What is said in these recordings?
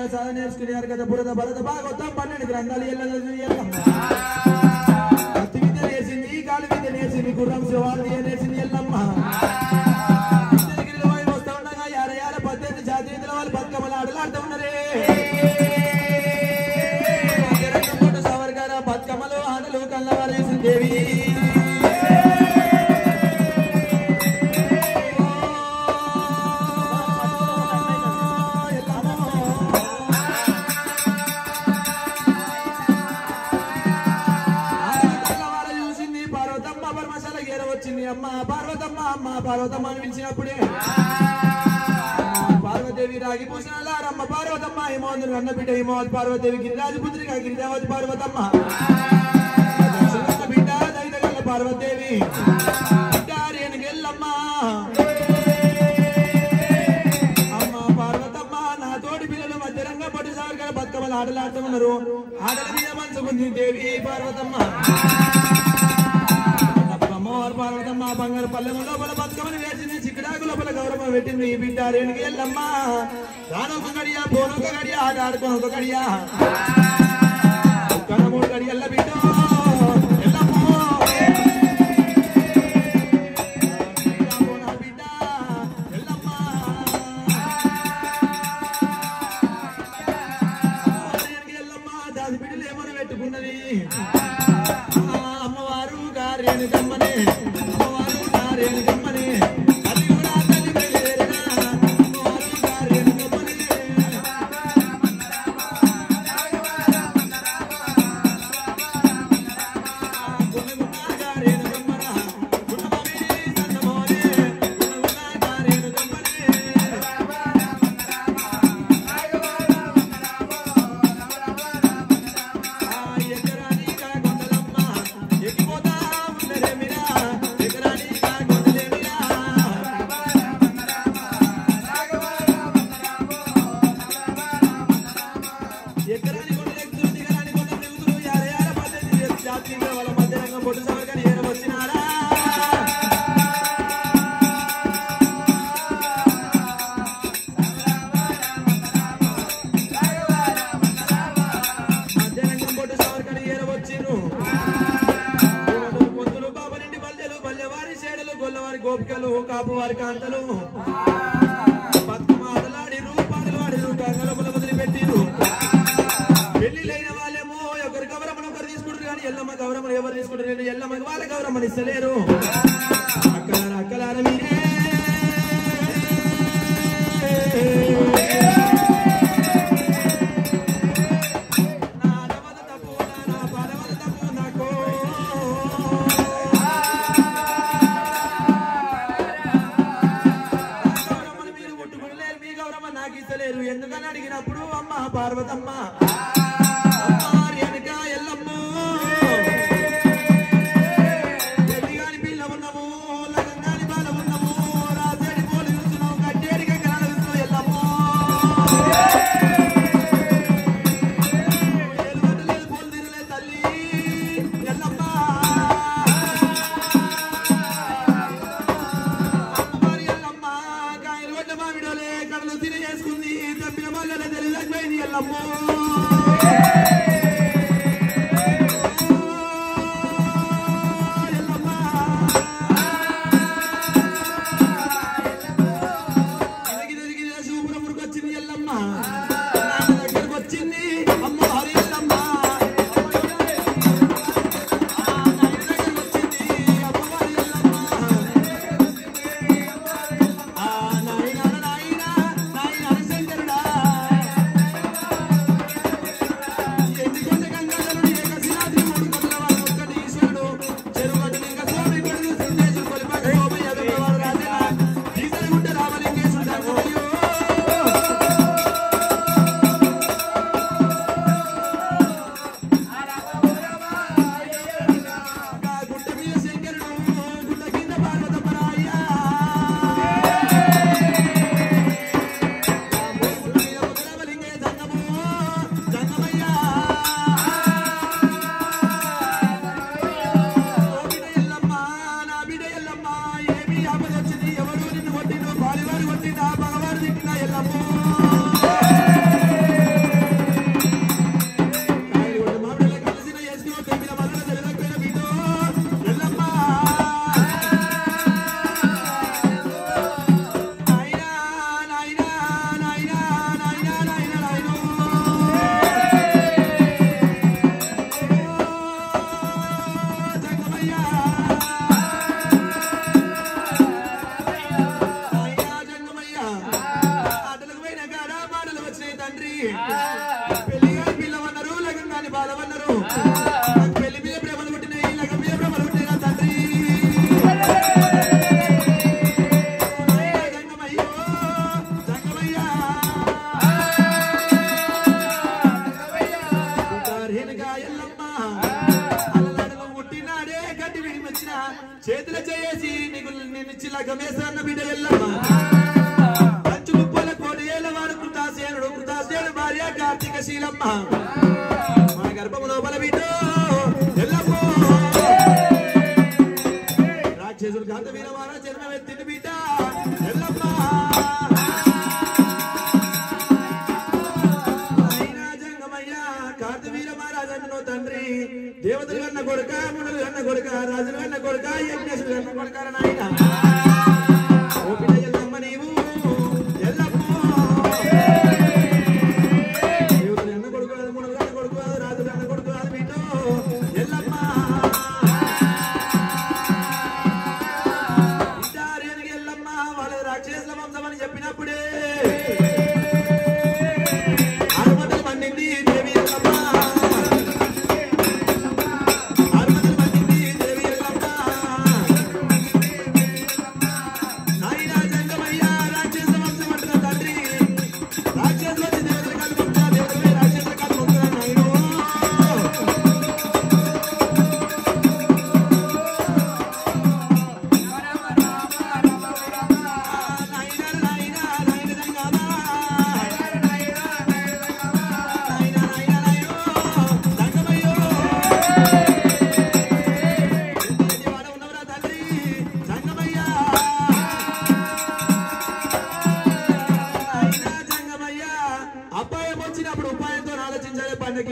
ಎಲ್ಲ ಸಾಧನೆ ಯಾರ್ಗದ ಬುರದ ಬರದ ಬಾಗೊತ್ತ ಪನ್ನೆಂಡು గ్రంథాలు ಎಲ್ಲ పత్తి విద్య నేర్చింది కాలు విద్య నేర్చింది గుర్రం శివార్ది నేర్చింది ఎల్లమ్మ వస్తా ఉండగా యార పద్దెనిమిది జాతీయ వాళ్ళు బతుకమ్మలు ఆటలు ఆడతాం పార్వతమ్మ పిలిచినప్పుడే. పార్వతేవి రాగి పూసిన రమ్మ పార్వతమ్మ హిమవంతుడు అన్నబిడ్డ హిమవత్ పార్వతేవి గిరిరాజపుత్రిక గిరిరావతి పార్వతమ్మ. బిడ్డ దైతగల్ల పార్వతమ్మ నా తోటి పిల్లలు బతుకమ్మలు ఉన్నారు. ఆటల మీద పంచుకుంది దేవి పార్వతమ్మ. అమ్మవారు పార్వతమ్మ బంగారు పల్లెము లోపల బతుకమని వేసింది చిక్కడాకు లోపల గౌరమ్మ పెట్టింది ఈ బిడ్డ రేణుకి ఎల్లమ్మ రానొక గడియ పోనొక గడియ ఆడాడుకోనొక గడియ ఒక్క మూడు గడియల్ల బిడ్డ ఎల్లమ్మ. పంచుకుప్పల కోటి ఏళ్ళ వాడు కృతాసేనుడు కృతాసేను భార్య కార్తీక శీలమ్మ. మన గర్భము లోపల బిడ్డ ఎల్లమ్మ. రాక్షసుడు కాంత వీరవాడ జన్మవెత్తిని బిడ్డ ఎల్లమ్మ. తండ్రి దేవతలు కన్న కొడుక మునులు కన్న కొడుక రాజులు కన్న కొడుక యజ్ఞసులు కన్న కొడుక నాయన. చేసిన వంశమని చెప్పినప్పుడే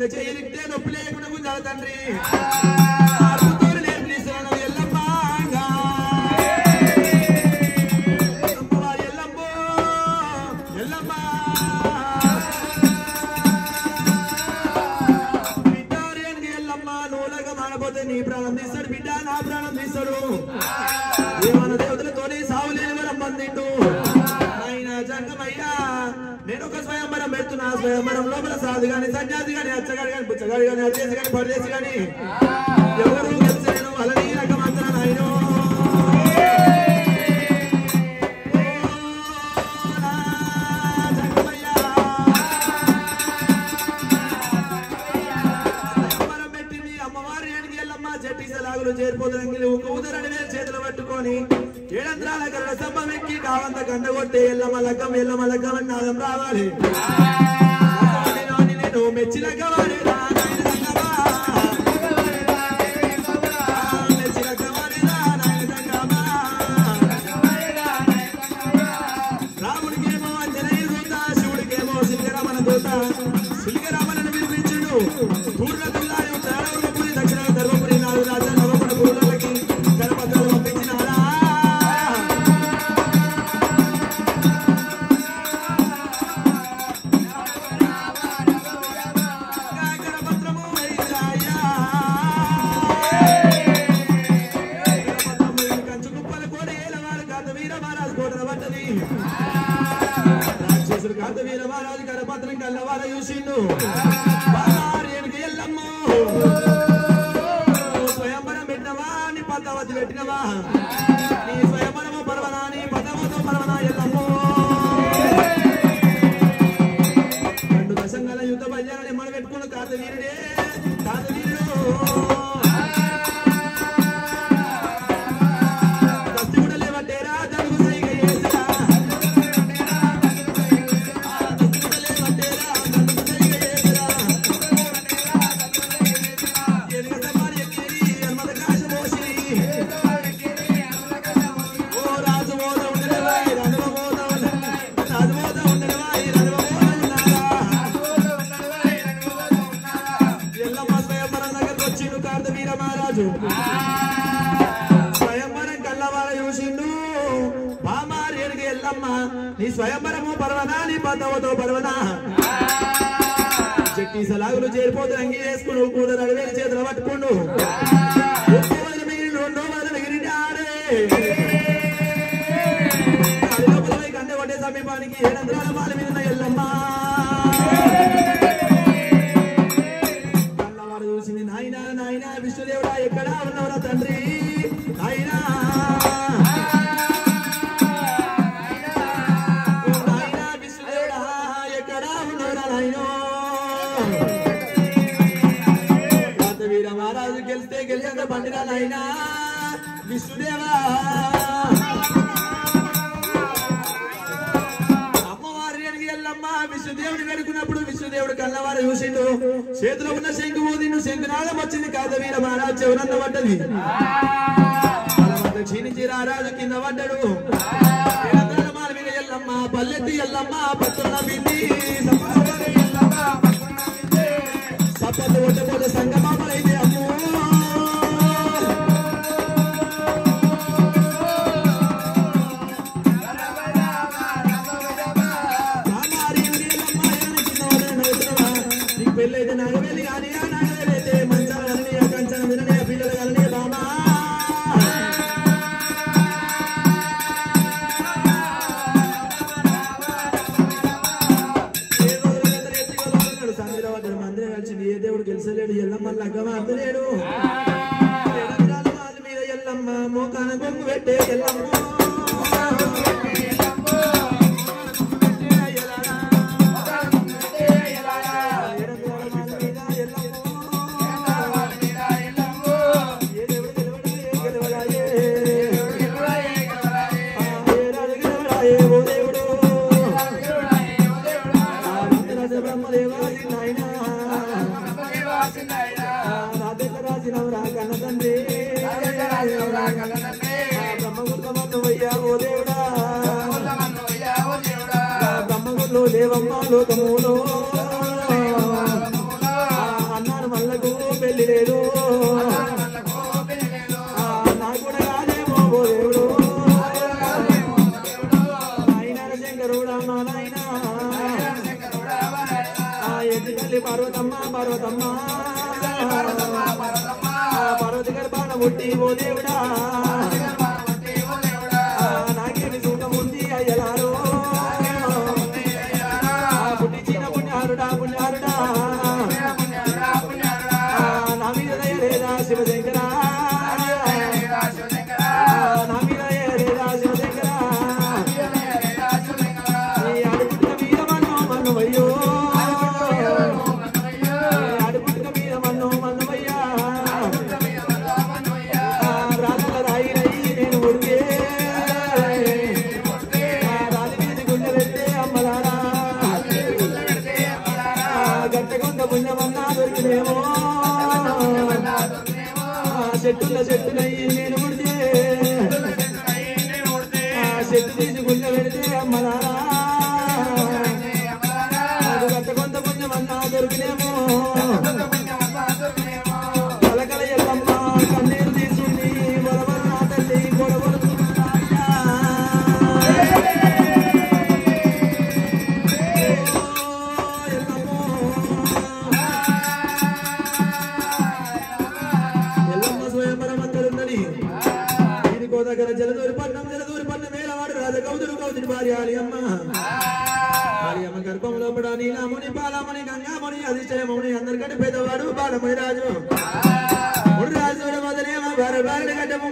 కింద చేయలిస్తే నొప్పి లేకుండా ఉండాలి తండ్రి. మన స్వయంవరంలో మన సాధు కానీ సన్యాసి కానీ అచ్చగాడు కానీ బుచ్చగాడు కానీ అచ్చేసి కానీ పరదేశి కానీ ఎవరు గెలిచలేను వాళ్ళని? కండగొట్టే ఎల్లమ్మ లగ్గం ఎల్లమ్మ లగ్గం అని నాదం రావాలి నేను మెచ్చిన కవాలేదా సమీపానికి ఏడంద్రాల బాల మీద ఎల్లమ్మ చూసిండు. చేతిలో ఉన్న శంకు ఊదిండు. శంకునాళం వచ్చింది. కాదు వీర మహారాజ్ చెవురన్న పడ్డది. క్షీణించి రారాజు కింద పడ్డాడు. పల్లెత్తి ఎల్లమ్మ పత్రుల బిడ్డి வெட்டேயம்மா மூக்கான பொங்கு வெட்டேயெல்லாம் పార్వతమ్మ పార్వతమ్మ. పార్వతి గర్భాన ముట్టి ఓ దేవుడా. అని దీనికో దగ్గర జలదూరి పట్నం జలదూరి పట్నం రాజ గౌదుడు గౌదుడి భార్య అమ్మ భార్యమ్మ గర్భం లోపల నీలాముని బాలముని గంగాముని అందరికంటే పెద్దవాడు బాలముని రాజు. భార్య గడ్డము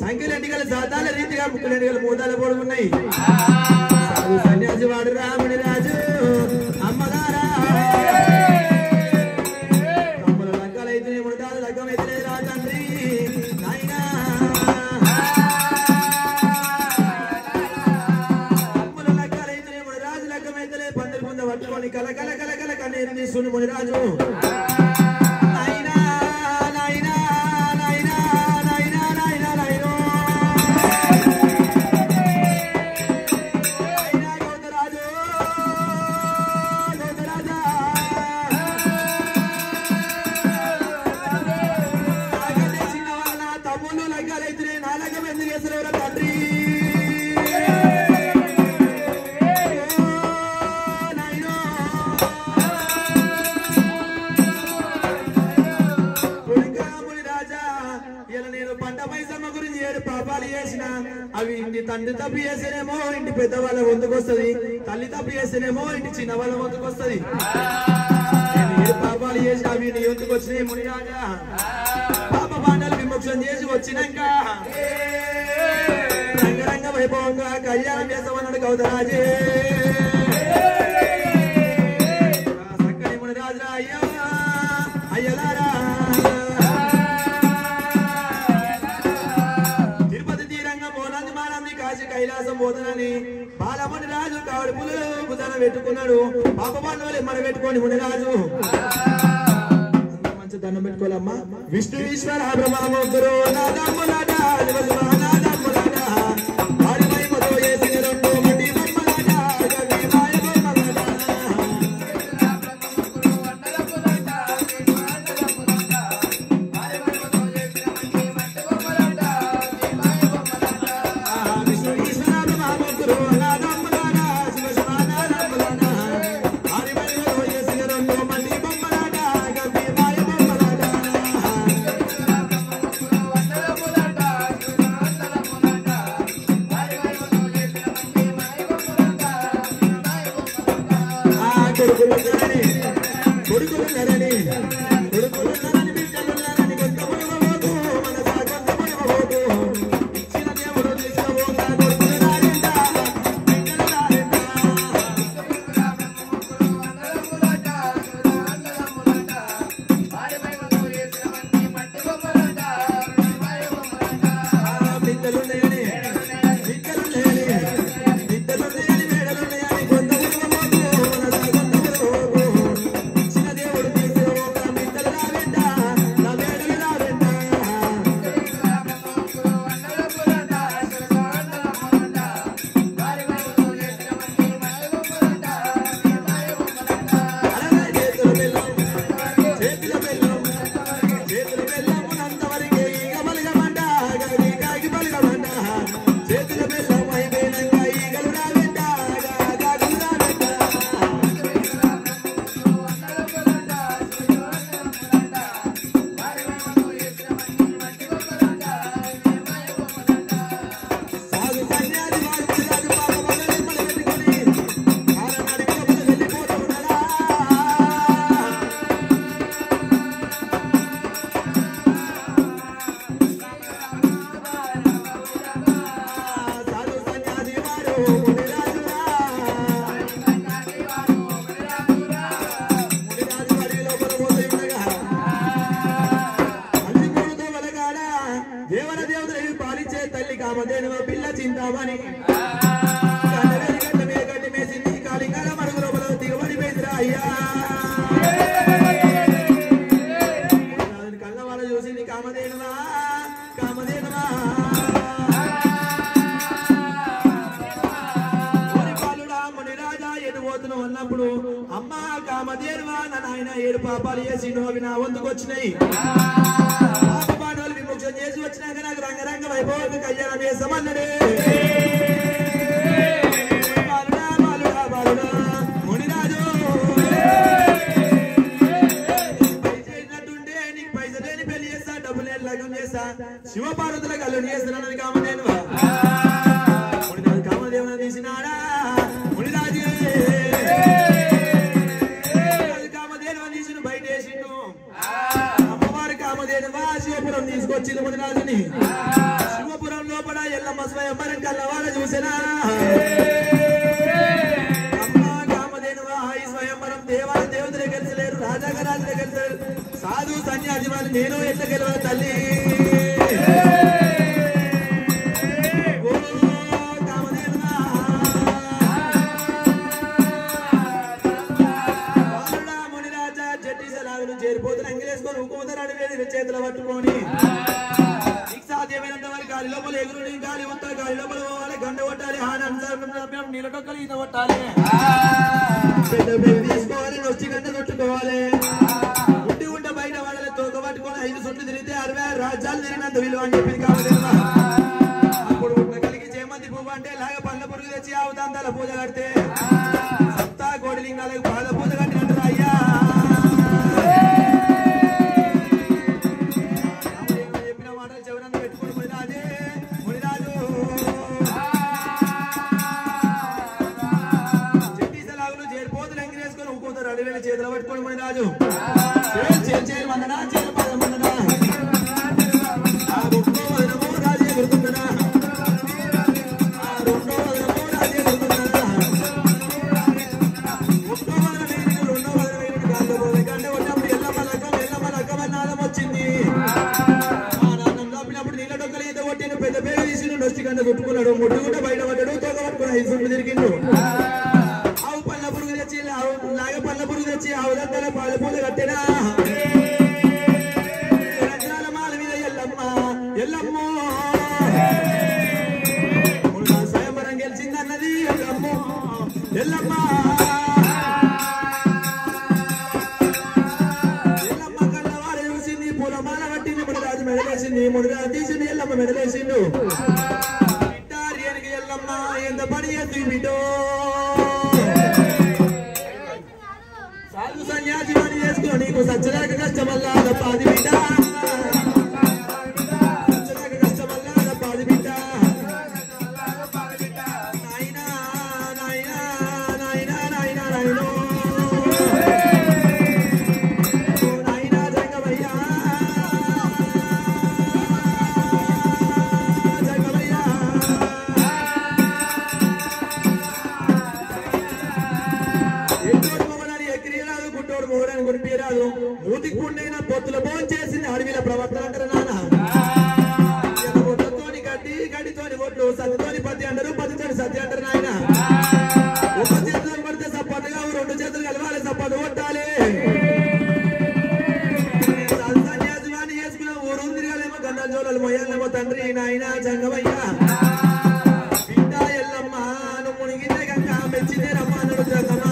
సంఖ్యలు ఎన్నికల రీతిగా ముక్కులు ఎన్నికలు మూతాలు పొడుగున్నాయి సన్యాసి వాడు రాముని Bolivariano. చేసినేమో ఇంటి చిన్న వాళ్ళ మొత్తుకు వస్తుంది. పాపాలు చేసి అవి నీ ఎందుకు వచ్చినాయి మునిగాగా పాప బాణాలు విమోక్షం చేసి వచ్చినాక. రంగరంగ వైభవంగా కళ్యాణం చేసవన్నాడు గౌతరాజే పెట్టుకున్నాడు. అపమానం వల్ల మనం పెట్టుకొని ఉండరాజు మంచి దండం పెట్టుకోవాలమ్మా. విష్ణు ఈశ్వర బ్రహ్మ గురు నా కళ్ళవాడ చూసి నీ కామదేనువా కామదేనువా అమ్మా అమ్మ కామదేనువా నాయన ఏడు పాపాలు చేసిండు అవి నా వంతుకొచ్చినాయి పాప పాటలు విమోచన చేసి వచ్చినాక నాకు రంగరంగ వైభవం కళ్యాణం చేసామన్నడే శివపార్వతులకు అల్లుని చేస్తున్నానని కామదేను మునిరాజు కామదేవుని తీసినాడా? మునిరాజు! మునిరాజు తీసిన బయట వేసిండు అమ్మవారి కామదేనువా శివపురం తీసుకొచ్చింది మునిరాజుని. శివపురం లోపల ఎల్లమ్మ స్వయంవరం కల్లవాడ చూసినా? అమ్మ కామదేనువా ఈ స్వయంవరం దేవాల దేవతలే రాజాగరాజు రాజాగ సాధు సన్యాసి వాళ్ళు నేను ఎట్లా గెలవ తల్లి? ఓ పట్టుకొని లోపల ఎగురు గాలి ఉంటా గాలి లోపల పోవాలి. గంట కొట్టాలి. హాని నీళ్ళటొక్కలు ఈత కొట్టాలి. పెద్ద పెద్ద తీసుకోవాలి. నొచ్చి గంట కొట్టుకోవాలి. ఉండి ఉంటే బయట వాళ్ళ తోక పట్టుకొని ఐదు చుట్లు తిరిగితే అరవై ఆరు రాజ్యాలు తిరిగినంత విలువ అని చెప్పింది కాబట్టి అప్పుడు ఉన్న కలిగి చేమంతి పువ్వు అంటే లాగ పండ్ల పురుగు తెచ్చి ఆవుతాంతాల పూజ కడితే సప్తా కోడిలింగాలకు పాద పూజ కట్టినట్టు పెట్టుకోండి చేతులు రాజు. చేరు చేరు చేరు వందనా చేరు పదం వందనా. ఆ ఒక్కో వదనము రాజే గుర్తుందనా? ఆ రెండో వదనము రాజే గుర్తుందనా? ఒక్కో వదన వేడిని రెండో వదన వేడిని Padmina. తండ్రి నాయన జంగమయ్య. బిడ్డ ఎల్లమ్మ నువ్వు మునిగితే గంగ మెచ్చితే రమ్మ అన్నాడు జంగమ్మ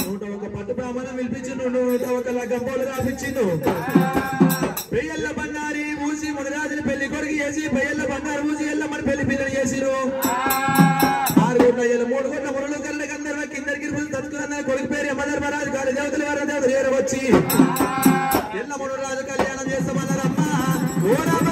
నూట ఒక పట్టు బ్రాహ్మణం పిలిపించిండు నూట ఒక లగ్గంపోలు రాపించిండు పెయ్యల్ల బండారి మూసి మునిరాజుని పెళ్ళి కొడుకు చేసి పెయ్యల్ల బండారు మూసి ఎల్లమ్మని పెళ్ళి పిల్లలు చేసిరు ఆరు కోట్ల మూడు కోట్ల మురళు కళ్ళ గంధర్వ కిందరికి తత్తుకున్న కొడుకు పేరు యమధర్మరాజు గారి దేవతలు వారి దేవతలు ఏరు వచ్చి. సోదరమ్మ ఓడమ